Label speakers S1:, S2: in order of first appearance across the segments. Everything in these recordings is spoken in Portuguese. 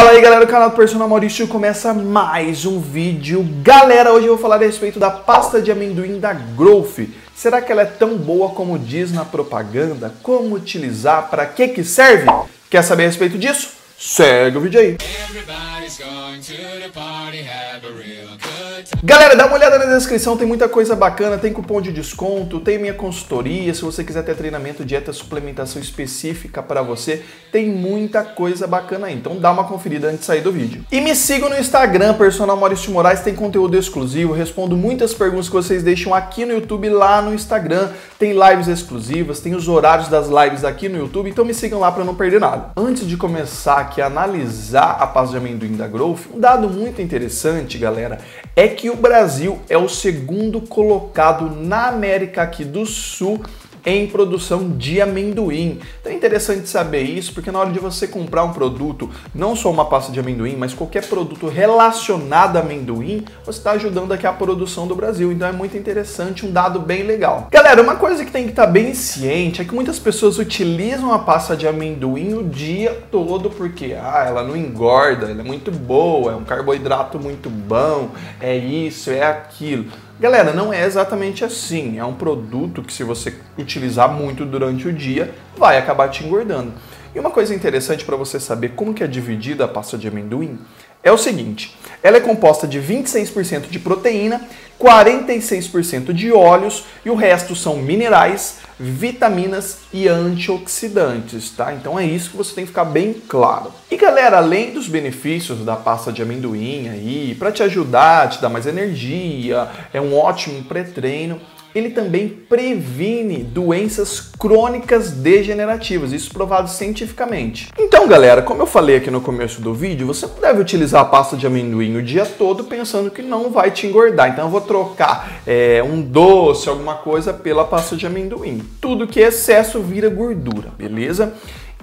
S1: Fala aí galera do canal Personal Maurício, começa mais um vídeo. Galera, hoje eu vou falar a respeito da pasta de amendoim da Growth. Será que ela é tão boa como diz na propaganda? Como utilizar? Para que que serve? Quer saber a respeito disso? Segue o vídeo aí. Galera, dá uma olhada na descrição, tem muita coisa bacana, tem cupom de desconto, tem minha consultoria, se você quiser ter treinamento, dieta, suplementação específica para você, tem muita coisa bacana aí. Então dá uma conferida antes de sair do vídeo. E me sigam no Instagram, Personal Maurício Moraes, tem conteúdo exclusivo, respondo muitas perguntas que vocês deixam aqui no YouTube, lá no Instagram. Tem lives exclusivas, tem os horários das lives aqui no YouTube, então me sigam lá para não perder nada. Antes de começar aqui a analisar a pasta de amendoim da Growth, um dado muito interessante, galera, é que o Brasil é o segundo colocado na América aqui do Sul em produção de amendoim. Então é interessante saber isso, porque na hora de você comprar um produto, não só uma pasta de amendoim, mas qualquer produto relacionado a amendoim, você está ajudando aqui a produção do Brasil. Então é muito interessante, um dado bem legal. Galera, uma coisa que tem que estar tá bem ciente é que muitas pessoas utilizam a pasta de amendoim o dia todo porque ah, ela não engorda, ela é muito boa, é um carboidrato muito bom, é isso, é aquilo. Galera, não é exatamente assim. É um produto que, se você utilizar muito durante o dia, vai acabar te engordando. E uma coisa interessante para você saber como que é dividida a pasta de amendoim é o seguinte: ela é composta de 26% de proteína, 46% de óleos e o resto são minerais, vitaminas e antioxidantes, tá? Então é isso que você tem que ficar bem claro. E galera, além dos benefícios da pasta de amendoim aí, para te ajudar, te dar mais energia, é um ótimo pré-treino, ele também previne doenças crônicas degenerativas, isso provado cientificamente. Então, galera, como eu falei aqui no começo do vídeo, você não deve utilizar a pasta de amendoim o dia todo pensando que não vai te engordar. Então, eu vou trocar é, um doce, alguma coisa, pela pasta de amendoim. Tudo que é excesso vira gordura, beleza?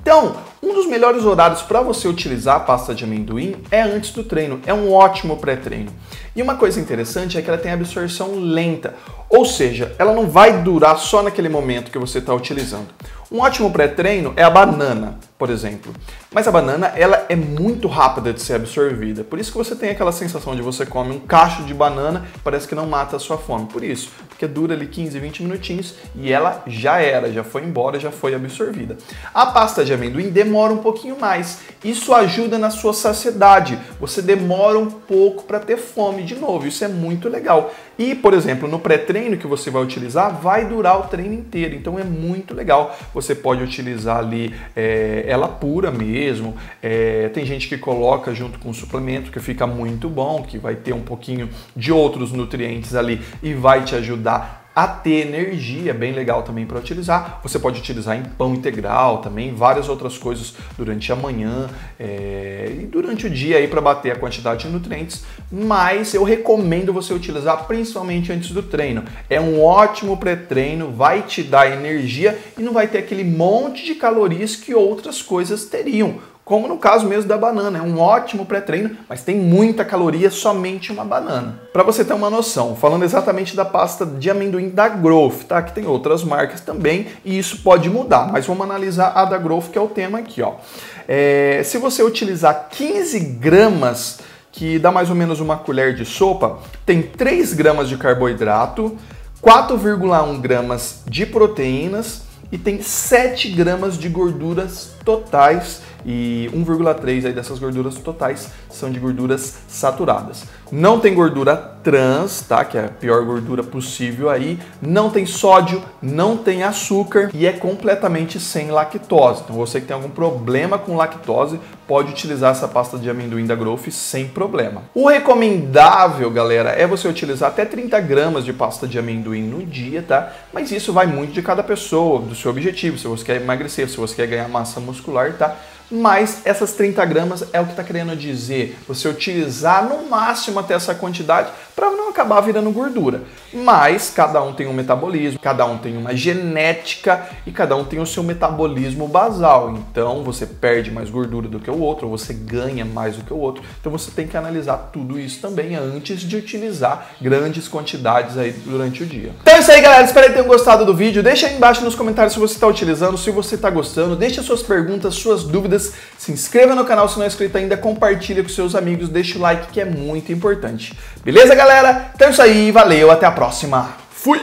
S1: Então, um dos melhores horários para você utilizar a pasta de amendoim é antes do treino, é um ótimo pré-treino. E uma coisa interessante é que ela tem absorção lenta, ou seja, ela não vai durar só naquele momento que você está utilizando. Um ótimo pré-treino é a banana, por exemplo. Mas a banana, ela é muito rápida de ser absorvida. Por isso que você tem aquela sensação de você come um cacho de banana, parece que não mata a sua fome. Por isso, porque dura ali 15, 20 minutinhos e ela já era, já foi embora, já foi absorvida. A pasta de amendoim demora um pouquinho mais. Isso ajuda na sua saciedade. Você demora um pouco para ter fome de novo. Isso é muito legal. E, por exemplo, no pré-treino que você vai utilizar, vai durar o treino inteiro. Então é muito legal. Você pode utilizar ali é, ela pura mesmo. É, tem gente que coloca junto com suplemento, que fica muito bom, que vai ter um pouquinho de outros nutrientes ali e vai te ajudar a ter energia, bem legal também para utilizar. Você pode utilizar em pão integral também, várias outras coisas durante a manhã é, e durante o dia aí para bater a quantidade de nutrientes. Mas eu recomendo você utilizar principalmente antes do treino. É um ótimo pré-treino, vai te dar energia e não vai ter aquele monte de calorias que outras coisas teriam como no caso mesmo da banana. É um ótimo pré-treino, mas tem muita caloria somente uma banana. Para você ter uma noção, falando exatamente da pasta de amendoim da Growth, tá? Que tem outras marcas também e isso pode mudar, mas vamos analisar a da Growth, que é o tema aqui, ó. É, se você utilizar 15 gramas, que dá mais ou menos uma colher de sopa, tem 3 gramas de carboidrato, 4,1 gramas de proteínas e tem 7 gramas de gorduras totais e 1,3 aí dessas gorduras totais são de gorduras saturadas. Não tem gordura trans, tá? Que é a pior gordura possível aí. Não tem sódio, não tem açúcar e é completamente sem lactose. Então você que tem algum problema com lactose pode utilizar essa pasta de amendoim da Growth sem problema. O recomendável, galera, é você utilizar até 30 gramas de pasta de amendoim no dia, tá? Mas isso vai muito de cada pessoa, do seu objetivo, se você quer emagrecer, se você quer ganhar massa muscular, tá? mas essas 30 gramas é o que está querendo dizer. Você utilizar no máximo até essa quantidade para não acabar virando gordura. Mas cada um tem um metabolismo, cada um tem uma genética e cada um tem o seu metabolismo basal. Então você perde mais gordura do que o outro, ou você ganha mais do que o outro. Então você tem que analisar tudo isso também antes de utilizar grandes quantidades aí durante o dia. Então é isso aí, galera. Espero que tenham gostado do vídeo. Deixa aí embaixo nos comentários se você está utilizando, se você está gostando. Deixa suas perguntas, suas dúvidas se Se inscreva no canal se não é inscrito ainda, compartilha com seus amigos, deixa o like que é muito importante. Beleza, galera? galera? Então é isso aí, valeu, até a próxima. Fui!